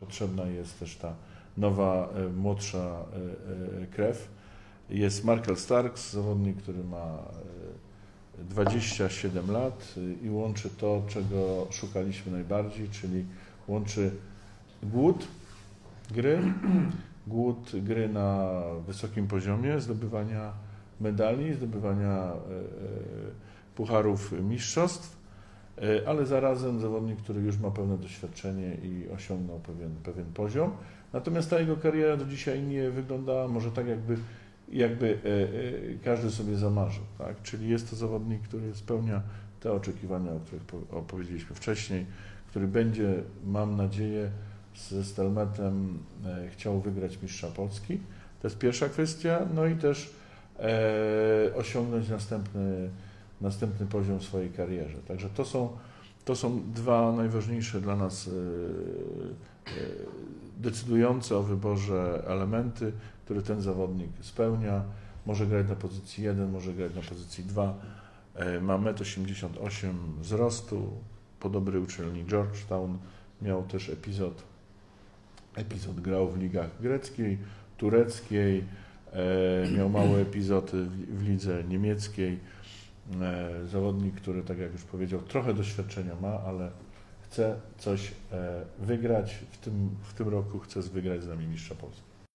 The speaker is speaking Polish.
Potrzebna jest też ta nowa, e, młodsza e, e, krew. Jest Markel Starks, zawodnik, który ma 27 lat i łączy to, czego szukaliśmy najbardziej, czyli łączy głód gry, głód gry na wysokim poziomie, zdobywania medali, zdobywania pucharów mistrzostw, ale zarazem zawodnik, który już ma pełne doświadczenie i osiągnął pewien, pewien poziom. Natomiast ta jego kariera do dzisiaj nie wygląda może tak, jakby, jakby e, e, każdy sobie zamarzył. Tak? Czyli jest to zawodnik, który spełnia te oczekiwania, o których opowiedzieliśmy wcześniej, który będzie, mam nadzieję, ze Stelmetem e, chciał wygrać Mistrza Polski. To jest pierwsza kwestia. No i też e, osiągnąć następny, następny poziom w swojej karierze. Także to są, to są dwa najważniejsze dla nas e, e, decydujące o wyborze elementy, które ten zawodnik spełnia. Może grać na pozycji 1, może grać na pozycji 2. E, ma 1,88 m wzrostu. Po dobrej uczelni Georgetown miał też epizod. Epizod grał w ligach greckiej, tureckiej. Miał małe epizody w lidze niemieckiej. E, zawodnik, który, tak jak już powiedział, trochę doświadczenia ma, ale chce coś e, wygrać w tym, w tym roku, chce wygrać z nami Mistrza Polski.